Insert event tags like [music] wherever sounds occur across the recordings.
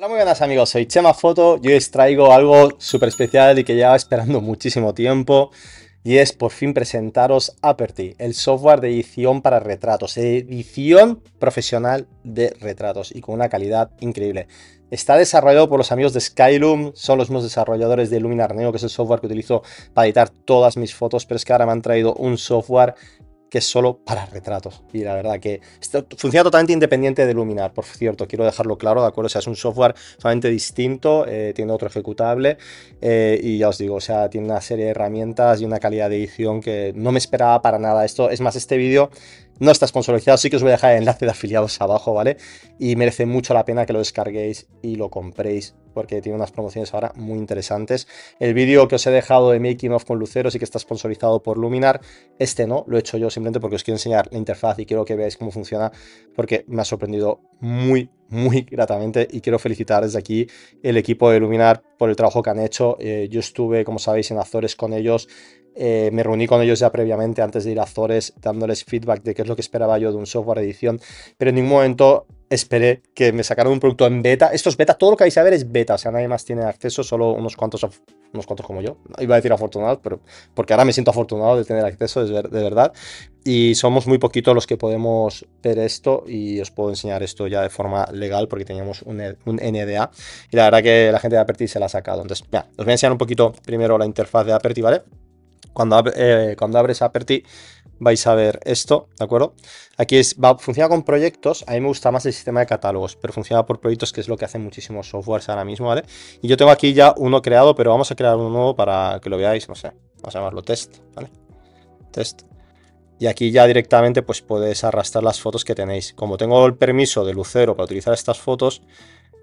Hola muy buenas amigos, soy Chema Foto y hoy os traigo algo súper especial y que lleva esperando [laughs] muchísimo tiempo y es por fin presentaros Aperty, el software de edición para retratos, edición profesional de retratos y con una calidad increíble. Está desarrollado por los amigos de Skyloom, son los mismos desarrolladores de Luminar Neo, que es el software que utilizo para editar todas mis fotos, pero es que ahora me han traído un software que es solo para retratos. Y la verdad que funciona totalmente independiente de Luminar, por cierto, quiero dejarlo claro, ¿de acuerdo? O sea, es un software totalmente distinto, eh, tiene otro ejecutable eh, y ya os digo, o sea, tiene una serie de herramientas y una calidad de edición que no me esperaba para nada. Esto, es más, este vídeo no está sponsorizado, sí que os voy a dejar el enlace de afiliados abajo, ¿vale? Y merece mucho la pena que lo descarguéis y lo compréis porque tiene unas promociones ahora muy interesantes. El vídeo que os he dejado de Making of con Lucero sí que está sponsorizado por Luminar. Este no, lo he hecho yo simplemente porque os quiero enseñar la interfaz y quiero que veáis cómo funciona porque me ha sorprendido muy, muy gratamente y quiero felicitar desde aquí el equipo de Luminar por el trabajo que han hecho. Eh, yo estuve, como sabéis, en Azores con ellos eh, me reuní con ellos ya previamente antes de ir a Azores dándoles feedback de qué es lo que esperaba yo de un software de edición, pero en ningún momento esperé que me sacaran un producto en beta. Esto es beta, todo lo que vais a ver es beta, o sea, nadie más tiene acceso, solo unos cuantos, unos cuantos como yo. Iba a decir afortunados, pero porque ahora me siento afortunado de tener acceso, de verdad. Y somos muy poquitos los que podemos ver esto y os puedo enseñar esto ya de forma legal porque teníamos un, NDA. Y la verdad que la gente de Aperti se la ha sacado. Entonces, ya, os voy a enseñar un poquito primero la interfaz de Aperti, ¿vale? Cuando, eh, cuando abres Aperty vais a ver esto, ¿de acuerdo? Aquí es, va, funciona con proyectos, a mí me gusta más el sistema de catálogos, pero funciona por proyectos, que es lo que hacen muchísimos softwares ahora mismo, ¿vale? Y yo tengo aquí ya uno creado, pero vamos a crear uno nuevo para que lo veáis, no sé, vamos a llamarlo test, ¿vale? Test. Y aquí ya directamente pues puedes arrastrar las fotos que tenéis. Como tengo el permiso de Lucero para utilizar estas fotos,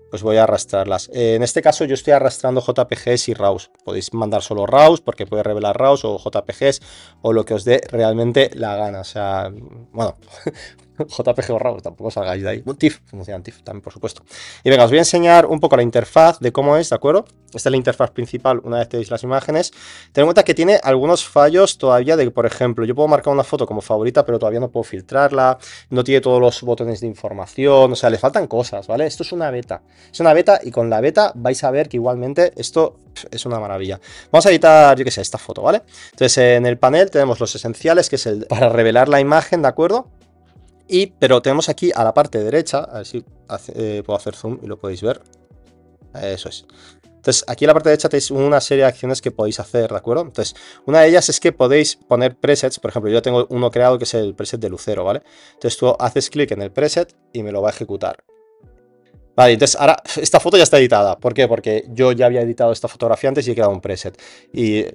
pues voy a arrastrarlas. Eh, en este caso yo estoy arrastrando JPGs y RAWs. Podéis mandar solo RAWs porque puede revelar RAWs o JPGs o lo que os dé realmente la gana. O sea, bueno, [laughs] JPG o RAW, tampoco salgáis de ahí. Un TIFF, funciona TIFF también, por supuesto. Y venga, os voy a enseñar un poco la interfaz de cómo es, ¿de acuerdo? Esta es la interfaz principal una vez tenéis las imágenes. Ten en cuenta que tiene algunos fallos todavía de que, por ejemplo, yo puedo marcar una foto como favorita, pero todavía no puedo filtrarla. No tiene todos los botones de información, o sea, le faltan cosas, ¿vale? Esto es una beta. Es una beta y con la beta vais a ver que igualmente esto es una maravilla. Vamos a editar, yo qué sé, esta foto, ¿vale? Entonces, en el panel tenemos los esenciales, que es el para revelar la imagen, ¿de acuerdo? Y, pero tenemos aquí a la parte derecha, a ver si eh, puedo hacer zoom y lo podéis ver. Eso es. Entonces, aquí en la parte derecha tenéis una serie de acciones que podéis hacer, ¿de acuerdo? Entonces, una de ellas es que podéis poner presets, por ejemplo, yo tengo uno creado que es el preset de Lucero, ¿vale? Entonces tú haces clic en el preset y me lo va a ejecutar. Vale, entonces ahora esta foto ya está editada. ¿Por qué? Porque yo ya había editado esta fotografía antes y he creado un preset. Y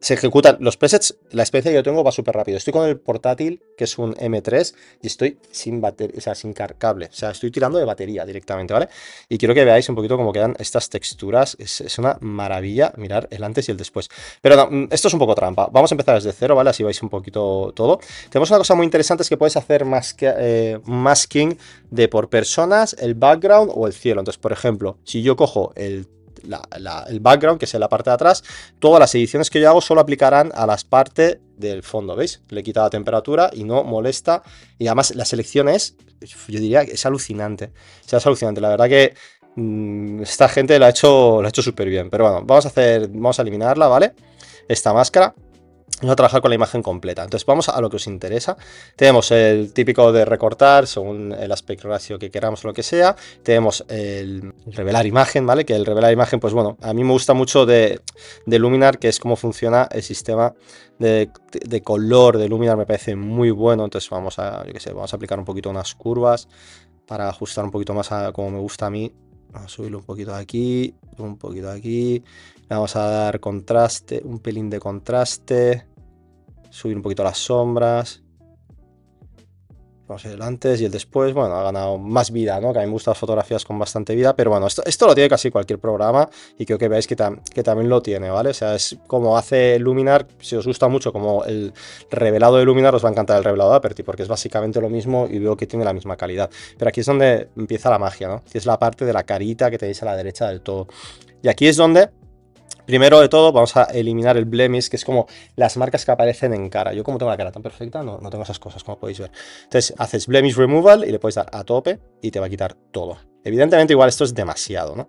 se ejecutan los presets, la especie que yo tengo va súper rápido. Estoy con el portátil, que es un M3, y estoy sin batería, o sea, sin cable. O sea, estoy tirando de batería directamente, ¿vale? Y quiero que veáis un poquito cómo quedan estas texturas. Es, una maravilla mirar el antes y el después. Pero mm, esto es un poco trampa. Vamos a empezar desde cero, ¿vale? Así vais un poquito todo. Tenemos una cosa muy interesante, es que puedes hacer eh, masking de por personas, el background o el cielo. Entonces, por ejemplo, si yo cojo el el background, que es la parte de atrás, todas las ediciones que yo hago solo aplicarán a las partes del fondo, ¿veis? Le quita la temperatura y no molesta. Y además la selección es, yo diría que es alucinante. es alucinante. La verdad que mm, esta gente lo ha hecho, ha hecho súper bien. Pero bueno, vamos a hacer, vamos a eliminarla, ¿vale? Esta máscara. A trabajar con la imagen completa. Entonces vamos a lo que os interesa. Tenemos el típico de recortar según el aspecto ratio que queramos o lo que sea. Tenemos el revelar imagen, ¿vale? Que el revelar imagen, pues bueno, a mí me gusta mucho de, de Luminar, que es cómo funciona el sistema de, color de Luminar, me parece muy bueno. Entonces vamos a, yo qué sé, vamos a aplicar un poquito unas curvas para ajustar un poquito más a como me gusta a mí. Vamos a subirlo un poquito de aquí, un poquito de aquí. vamos a dar contraste, un pelín de contraste subir un poquito las sombras. El antes y el después. Bueno, ha ganado más vida, ¿no? Que a mí me gustan las fotografías con bastante vida, pero bueno, esto, esto lo tiene casi cualquier programa y creo que veáis que, que, también lo tiene, ¿vale? O sea, es como hace Luminar, si os gusta mucho como el revelado de Luminar, os va a encantar el revelado de Aperty, porque es básicamente lo mismo y veo que tiene la misma calidad. Pero aquí es donde empieza la magia, ¿no? Es la parte de la carita que tenéis a la derecha del todo. Y aquí es donde Primero de todo, vamos a eliminar el blemish, que es como las marcas que aparecen en cara. Yo como tengo la cara tan perfecta, no, no tengo esas cosas, como podéis ver. Entonces, haces blemish removal y le puedes dar a tope y te va a quitar todo. Evidentemente, igual esto es demasiado, ¿no?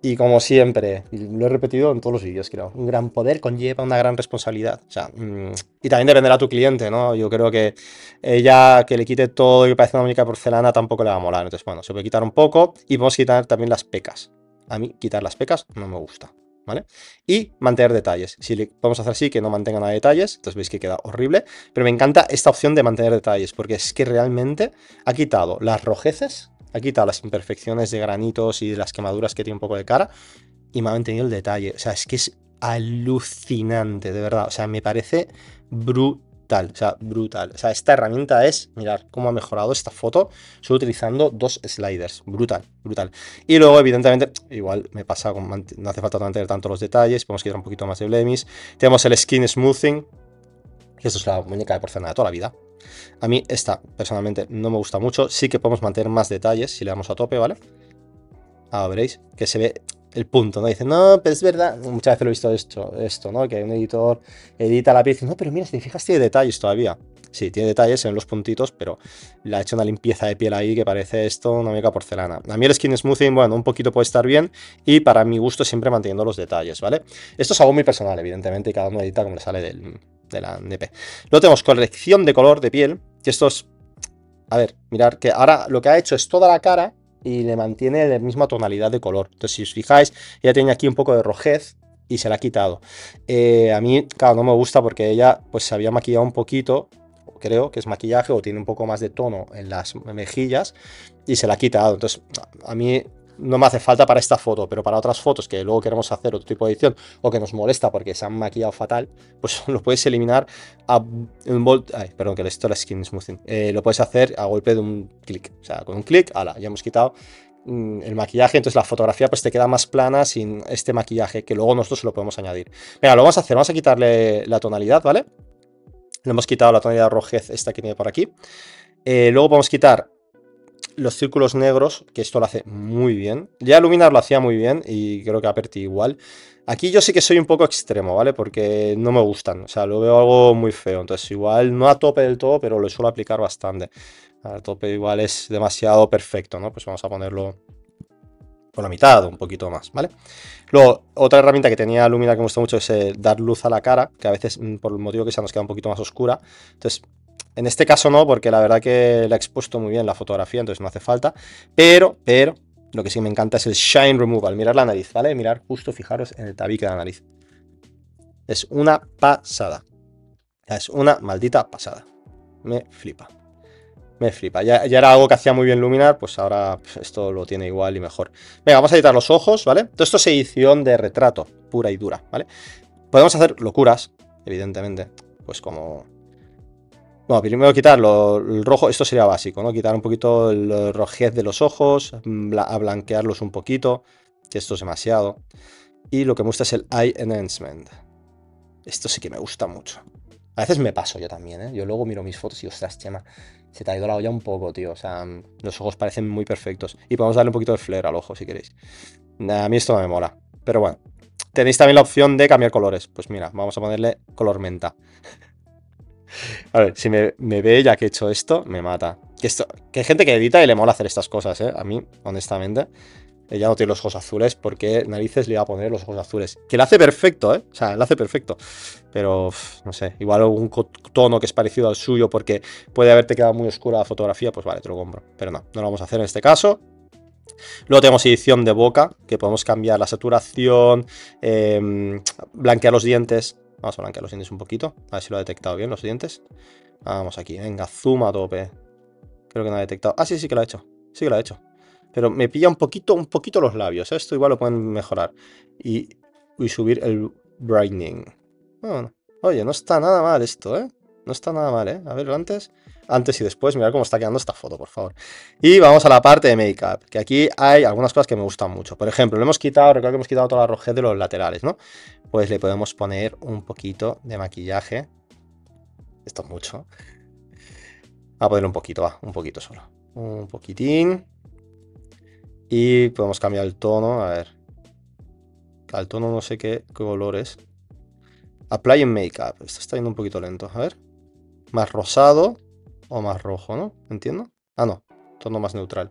Y como siempre, lo he repetido en todos los vídeos, creo, un gran poder conlleva una gran responsabilidad. O sea, mm, y también dependerá tu cliente, ¿no? Yo creo que ella que le quite todo y que parece una única porcelana tampoco le va a molar. Entonces, bueno, se puede quitar un poco y podemos quitar también las pecas. A mí quitar las pecas no me gusta. ¿Vale? Y mantener detalles. Si le podemos hacer así, que no mantenga nada de detalles, entonces veis que queda horrible. Pero me encanta esta opción de mantener detalles, porque es que realmente ha quitado las rojeces ha quitado las imperfecciones de granitos y de las quemaduras que tiene un poco de cara y me ha mantenido el detalle. O sea, es que es alucinante, de verdad. O sea, me parece brutal. O sea, brutal. O sea, esta herramienta es, mirar cómo ha mejorado esta foto solo utilizando dos sliders. Brutal, brutal. Y luego, evidentemente, igual me pasa, con, no hace falta mantener tanto los detalles, podemos quitar un poquito más de blemish. Tenemos el skin smoothing, que esto es la muñeca de porcelana de toda la vida. A mí esta personalmente no me gusta mucho. Sí que podemos mantener más detalles si le damos a tope, ¿vale? Ahora veréis que se ve el punto, ¿no? Dicen, no, pero es verdad. Muchas veces lo he visto esto, esto ¿no? Que un editor edita la pieza y dice, no, pero mira, si te fijas, tiene detalles todavía. Sí, tiene detalles en los puntitos, pero le ha hecho una limpieza de piel ahí que parece esto una mica porcelana. A mí el skin smoothing, bueno, un poquito puede estar bien y para mi gusto siempre manteniendo los detalles, ¿vale? Esto es algo muy personal, evidentemente, y cada uno edita como le sale del, de la NP. Luego tenemos corrección de color de piel, que esto es... A ver, mirar que ahora lo que ha hecho es toda la cara y le mantiene la misma tonalidad de color. Entonces, si os fijáis, ya tiene aquí un poco de rojez y se la ha quitado. Eh, a mí, claro, no me gusta porque ella pues se había maquillado un poquito, creo que es maquillaje o tiene un poco más de tono en las mejillas y se la ha quitado. Entonces, a mí no me hace falta para esta foto, pero para otras fotos que luego queremos hacer otro tipo de edición o que nos molesta porque se han maquillado fatal, pues [laughs] lo puedes eliminar a un ay, perdón, que esto es skin smoothing. Eh, lo puedes hacer a golpe de un clic. O sea, con un clic, ala, ya hemos quitado mm, el maquillaje, entonces la fotografía pues te queda más plana sin este maquillaje que luego nosotros lo podemos añadir. Venga, lo vamos a hacer, vamos a quitarle la tonalidad, ¿vale? Le hemos quitado la tonalidad rojez esta que tiene por aquí. Eh, luego podemos quitar los círculos negros, que esto lo hace muy bien. Ya Luminar lo hacía muy bien y creo que Aperti igual. Aquí yo sí que soy un poco extremo, ¿vale? Porque no me gustan, o sea, lo veo algo muy feo. Entonces igual no a tope del todo, pero lo suelo aplicar bastante. A tope igual es demasiado perfecto, ¿no? Pues vamos a ponerlo por la mitad un poquito más, ¿vale? Luego, otra herramienta que tenía Luminar que me gusta mucho es eh, dar luz a la cara, que a veces mm, por el motivo que sea nos queda un poquito más oscura. Entonces, en este caso no, porque la verdad que le ha expuesto muy bien la fotografía, entonces no hace falta. Pero, pero, lo que sí me encanta es el shine removal. Mirar la nariz, ¿vale? Mirar justo, fijaros en el tabique de la nariz. Es una pasada. Es una maldita pasada. Me flipa. Me flipa. Ya, ya, era algo que hacía muy bien Luminar, pues ahora esto lo tiene igual y mejor. Venga, vamos a editar los ojos, ¿vale? Todo esto es edición de retrato, pura y dura, ¿vale? Podemos hacer locuras, evidentemente. Pues como bueno, primero quitar el rojo, esto sería básico, ¿no? Quitar un poquito el rojez de los ojos, a blanquearlos un poquito, que esto es demasiado. Y lo que me gusta es el Eye Enhancement. Esto sí que me gusta mucho. A veces me paso yo también, ¿eh? Yo luego miro mis fotos y, ostras, chema, se te ha ido la olla un poco, tío. O sea, los ojos parecen muy perfectos. Y podemos darle un poquito de flare al ojo, si queréis. A mí esto no me mola. Pero bueno, tenéis también la opción de cambiar colores. Pues mira, vamos a ponerle color menta. [laughs] A ver, si me, ve ya que he hecho esto, me mata. Que, esto, que hay gente que edita y le mola hacer estas cosas, ¿eh? A mí, honestamente. Ella no tiene los ojos azules porque narices le iba a poner los ojos azules. Que lo hace perfecto, ¿eh? O sea, lo hace perfecto. Pero, no sé, igual algún tono que es parecido al suyo porque puede haberte quedado muy oscura la fotografía, pues vale, te lo compro. Pero no, no lo vamos a hacer en este caso. Luego tenemos edición de boca, que podemos cambiar la saturación, em, blanquear los dientes, Vamos a blanquear los dientes un poquito. A ver si lo ha detectado bien los dientes. Vamos aquí, venga, zoom a tope. Creo que no ha detectado. Ah, sí, sí que lo ha hecho. Sí que lo ha hecho. Pero me pilla un poquito, un poquito los labios. ¿eh? Esto igual lo pueden mejorar. Y, subir el brightening. Oye, no está nada mal esto, ¿eh? No está nada mal, ¿eh? A ver, antes antes y después, mirad cómo está quedando esta foto, por favor. Y vamos a la parte de make-up, que aquí hay algunas cosas que me gustan mucho. Por ejemplo, le hemos quitado, recuerdo que hemos quitado toda la rojez de los laterales, ¿no? Pues le podemos poner un poquito de maquillaje. Esto es mucho. A ponerle un poquito, va, un poquito solo. Un poquitín. Y podemos cambiar el tono, a ver. el tono no sé qué color es. Apply en Makeup. Esto está yendo un poquito lento. A ver. Más rosado o más rojo, ¿no? ¿Entiendo? Ah, no. Tono más neutral.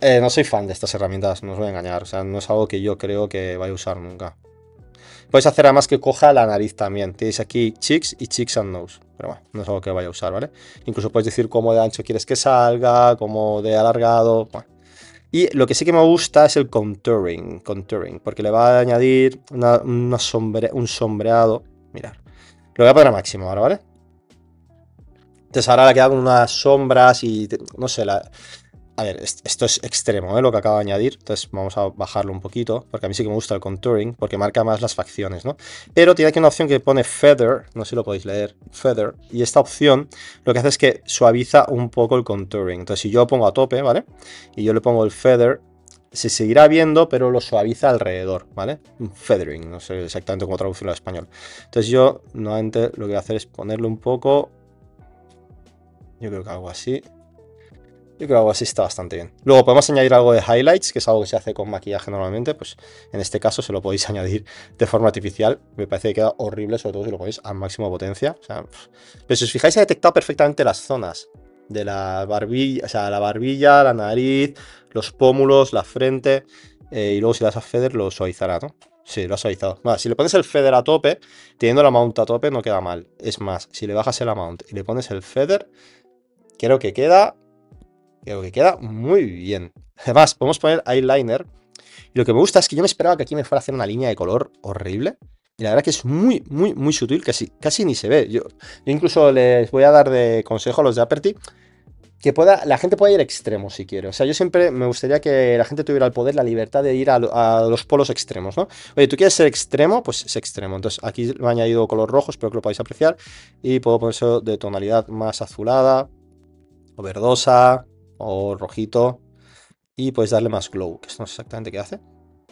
Eh, no soy fan de estas herramientas, no os voy a engañar. O sea, no es algo que yo creo que vaya a usar nunca. Puedes hacer además que coja la nariz también. Tienes aquí cheeks y cheeks and nose. Pero bueno, no es algo que vaya a usar, ¿vale? Incluso puedes decir cómo de ancho quieres que salga, cómo de alargado. Y lo que sí que me gusta es el contouring, contouring porque le va a añadir un sombreado. Mirad. Lo voy a poner a máximo ahora, ¿vale? Entonces ahora le queda con unas sombras y no sé, la, a ver, esto es extremo, ¿eh? lo que acabo de añadir. Entonces vamos a bajarlo un poquito, porque a mí sí que me gusta el contouring, porque marca más las facciones, ¿no? Pero tiene aquí una opción que pone Feather, no sé si lo podéis leer, Feather. Y esta opción lo que hace es que suaviza un poco el contouring. Entonces si yo lo pongo a tope, ¿vale? Y yo le pongo el Feather, se seguirá viendo, pero lo suaviza alrededor, ¿vale? Feathering, no sé exactamente cómo traducirlo al español. Entonces yo, nuevamente, lo que voy a hacer es ponerlo un poco... Yo creo que algo así. Yo creo que algo así está bastante bien. Luego podemos añadir algo de highlights, que es algo que se hace con maquillaje normalmente. Pues en este caso se lo podéis [laughs] añadir de forma artificial. Me parece que queda horrible, sobre todo si lo ponéis a máxima potencia. pero si os fijáis, ha detectado perfectamente las zonas de la barbilla, o sea, la barbilla, la nariz, los pómulos, la frente. Eh, y luego si das a feather lo suavizará, ¿no? Sí, lo ha suavizado. si le pones el feather a tope, teniendo la mount a tope, no queda mal. Es más, si le bajas el mount y le pones el feather, creo que queda Creo que queda muy bien. Además, podemos poner eyeliner. Y lo que me gusta es que yo me esperaba que aquí me fuera a hacer una línea de color horrible. Y la verdad que es muy, muy, muy sutil, casi, casi ni se ve. Yo, incluso les voy a dar de consejo a los de Aperty que pueda, la gente pueda ir extremo si quiere. O sea, yo siempre me gustaría que la gente tuviera el poder, la libertad de ir a, los polos extremos, ¿no? Oye, tú quieres ser extremo, pues es extremo. Entonces aquí me he añadido color rojo, espero que lo podáis apreciar. Y puedo poner eso de tonalidad más azulada o verdosa, o rojito. Y puedes darle más glow, que no sé exactamente qué hace.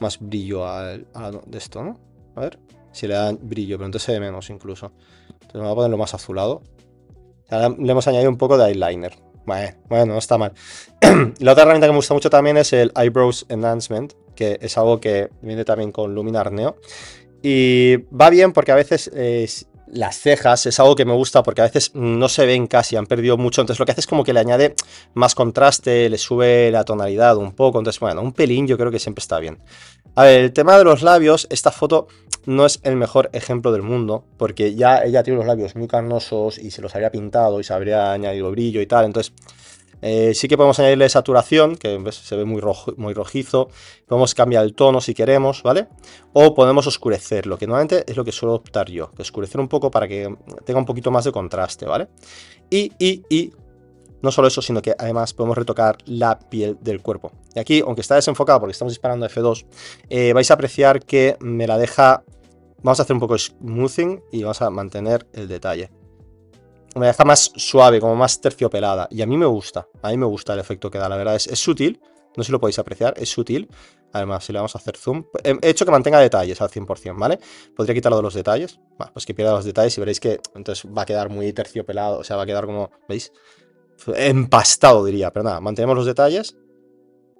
Más brillo al, de esto, ¿no? A ver, si le dan brillo, pero entonces se ve menos incluso. Entonces voy a ponerlo más azulado. le hemos añadido un poco de eyeliner. Bueno, bueno, no está mal. [clears throat] la otra herramienta que me gusta mucho también es el Eyebrows Enhancement, que es algo que viene también con Luminar Neo. Y va bien porque a veces las cejas es algo que me gusta porque a veces no se ven casi, han perdido mucho. Entonces lo que hace es como que le añade más contraste, le sube la tonalidad un poco. Entonces, bueno, un pelín yo creo que siempre está bien. A ver, el tema de los labios, esta foto no es el mejor ejemplo del mundo, porque ya ella tiene los labios muy carnosos y se los habría pintado y se habría añadido brillo y tal. Entonces, eh, sí que podemos añadirle saturación, que se ve muy, muy rojizo. Podemos cambiar el tono si queremos, ¿vale? O podemos oscurecer, lo que normalmente es lo que suelo optar yo. oscurecer un poco para que tenga un poquito más de contraste, ¿vale? Y, y, y, no solo eso, sino que además podemos retocar la piel del cuerpo. Y aquí, aunque está desenfocado porque estamos disparando F2, eh, vais a apreciar que me la deja... Vamos a hacer un poco de smoothing y vamos a mantener el detalle me deja más suave, como más terciopelada. Y a mí me gusta, a mí me gusta el efecto que da, la verdad. Es, sutil, no sé si lo podéis apreciar, es sutil. Además, si le vamos a hacer zoom, he hecho que mantenga detalles al 100%, ¿vale? Podría quitarlo de los detalles, pues que pierda los detalles y veréis que entonces va a quedar muy terciopelado, o sea, va a quedar como, ¿veis? Empastado diría, pero nada, mantenemos los detalles,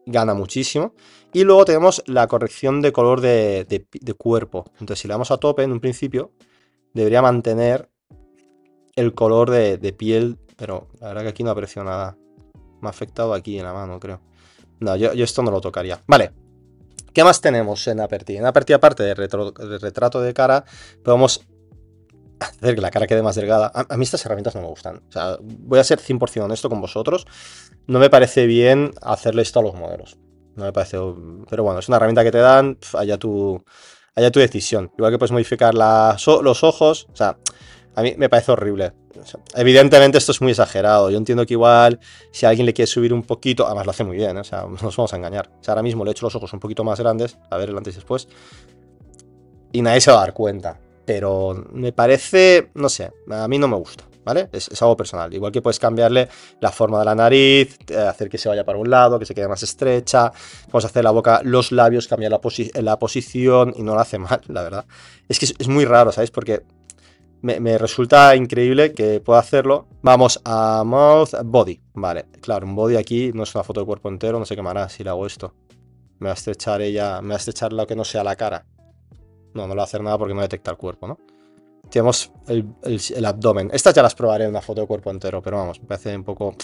gana muchísimo. Y luego tenemos la corrección de color de, de cuerpo. Entonces, si le damos a tope en un principio, debería mantener el color de, piel, pero la verdad que aquí no aprecio nada. Me ha afectado aquí en la mano, creo. No, yo, esto no lo tocaría. Vale. ¿Qué más tenemos en Aperti? En Aperti, aparte de, retrato de cara, podemos hacer que la cara quede más delgada. A, mí estas herramientas no me gustan. O sea, voy a ser 100% honesto con vosotros. No me parece bien hacerle esto a los modelos. No me parece... Pero bueno, es una herramienta que te dan, allá tu, allá tu decisión. Igual que puedes modificar los ojos. O sea, a mí me parece horrible. evidentemente esto es muy exagerado. Yo entiendo que igual si alguien le quiere subir un poquito, además lo hace muy bien, ¿eh? o sea, [laughs] no nos vamos a engañar. O sea, ahora mismo le he hecho los ojos un poquito más grandes, a ver el antes y después, y nadie se va a dar cuenta. Pero me parece, no sé, a mí no me gusta, ¿vale? Es, algo personal. Igual que puedes cambiarle la forma de la nariz, eh, hacer que se vaya para un lado, que se quede más estrecha. Vamos a hacer la boca, los labios, cambiar la, posición y no lo hace mal, la verdad. Es que es, es muy raro, ¿sabéis? Porque me, resulta increíble que pueda hacerlo. Vamos a Mouth Body. Vale, claro, un body aquí no es una foto de cuerpo entero, no sé qué hará si le hago esto. Me va a estrechar ella, me va a estrechar lo que no sea la cara. No, no le va a hacer nada porque no detecta el cuerpo, ¿no? Tenemos el, el abdomen. Estas ya las probaré en una foto de cuerpo entero, pero vamos, me parece un poco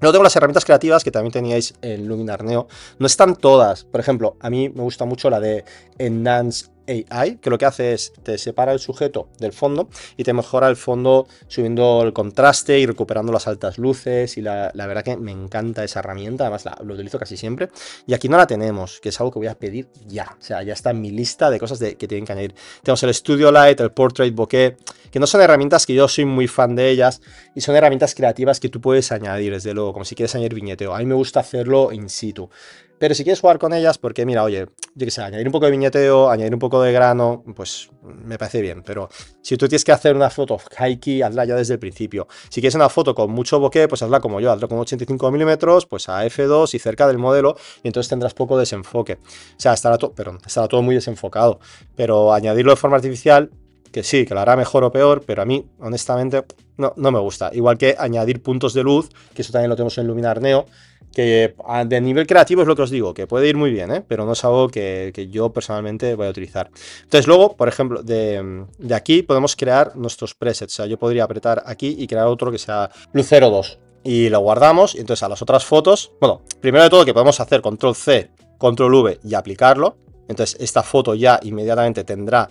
Luego tengo las herramientas creativas que también teníais en Luminar Neo. No están todas. Por ejemplo, a mí me gusta mucho la de Enhance AI, que lo que hace es te separa el sujeto del fondo y te mejora el fondo subiendo el contraste y recuperando las altas luces. Y la, verdad que me encanta esa herramienta, además la, utilizo casi siempre. Y aquí no la tenemos, que es algo que voy a pedir ya. O sea, ya está en mi lista de cosas que tienen que añadir. Tenemos el Studio Light, el Portrait Bokeh, que no son herramientas que yo soy muy fan de ellas y son herramientas creativas que tú puedes añadir, desde luego, como si quieres añadir viñeteo. A mí me gusta hacerlo in situ. Pero si quieres jugar con ellas, porque mira, oye, yo qué sé, añadir un poco de viñeteo, añadir un poco de grano, pues me parece bien. Pero si tú tienes que hacer una foto high hazla ya desde el principio. Si quieres una foto con mucho bokeh, pues hazla como yo, hazla con 85 milímetros, pues a f2 y cerca del modelo, y entonces tendrás poco desenfoque. O sea, estará, todo, estará todo muy desenfocado. Pero añadirlo de forma artificial, que sí, que lo hará mejor o peor, pero a mí, honestamente, no, no me gusta. Igual que añadir puntos de luz, que eso también lo tenemos en Luminar Neo, que de nivel creativo es lo que os digo, que puede ir muy bien, ¿eh? pero no es algo que, yo personalmente voy a utilizar. Entonces luego, por ejemplo, de, aquí podemos crear nuestros presets. O sea, yo podría apretar aquí y crear otro que sea Lucero 2. Y lo guardamos y entonces a las otras fotos, bueno, primero de todo que podemos hacer control C, control V y aplicarlo. Entonces esta foto ya inmediatamente tendrá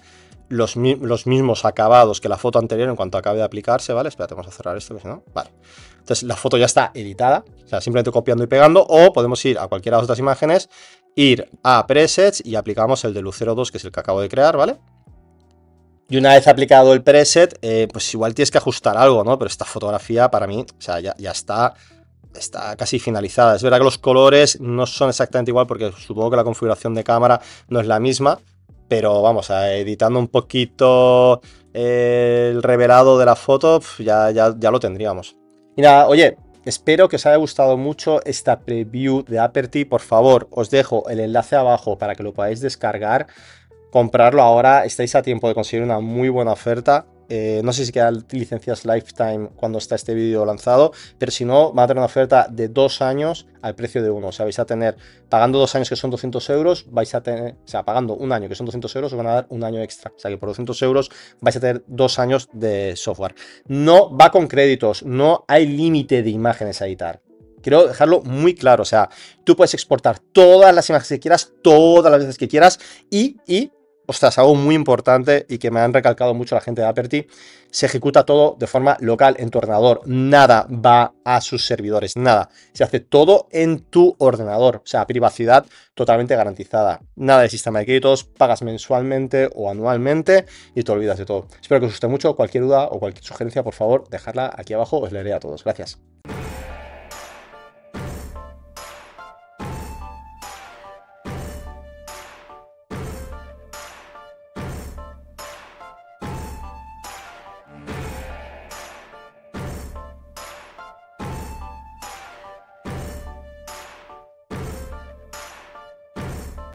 los, los, mismos acabados que la foto anterior en cuanto acabe de aplicarse, ¿vale? Espérate, vamos a cerrar esto, que si no, vale. Entonces la foto ya está editada, o sea, simplemente copiando y pegando, o podemos ir a cualquiera de las otras imágenes, ir a presets y aplicamos el de Lucero 2, que es el que acabo de crear, ¿vale? Y una vez aplicado el preset, eh, pues igual tienes que ajustar algo, ¿no? Pero esta fotografía para mí, o sea, ya, ya está está casi finalizada. Es verdad que los colores no son exactamente igual porque supongo que la configuración de cámara no es la misma, pero vamos, editando un poquito el revelado de la foto, ya, ya, ya lo tendríamos. Mira, oye, espero que os haya gustado mucho esta preview de Aperty. Por favor, os dejo el enlace abajo para que lo podáis descargar. Comprarlo ahora, estáis a tiempo de conseguir una muy buena oferta. Eh, no sé si quedan licencias lifetime cuando está este vídeo lanzado, pero si no, va a tener una oferta de dos años al precio de uno. O sea, vais a tener, pagando dos años que son 200 euros, vais a tener, o sea, pagando un año que son 200 euros, os van a dar un año extra. O sea, que por 200 euros vais a tener dos años de software. No va con créditos, no hay límite de imágenes a editar. Quiero dejarlo muy claro, o sea, tú puedes exportar todas las imágenes que quieras, todas las veces que quieras y ostras, algo muy importante y que me han recalcado mucho la gente de Aperty, se ejecuta todo de forma local en tu ordenador. Nada va a sus servidores, nada. Se hace todo en tu ordenador, o sea, privacidad totalmente garantizada. Nada de sistema de créditos, pagas mensualmente o anualmente y te olvidas de todo. Espero que os guste mucho. Cualquier duda o cualquier sugerencia, por favor, dejadla aquí abajo, os leeré a todos. Gracias.